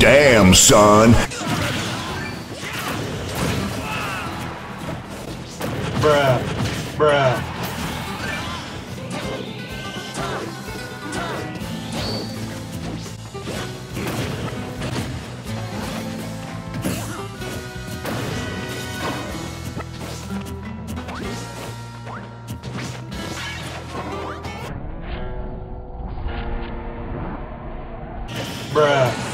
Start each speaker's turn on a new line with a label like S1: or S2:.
S1: Damn, son.
S2: Bruh. Bruh. Bruh.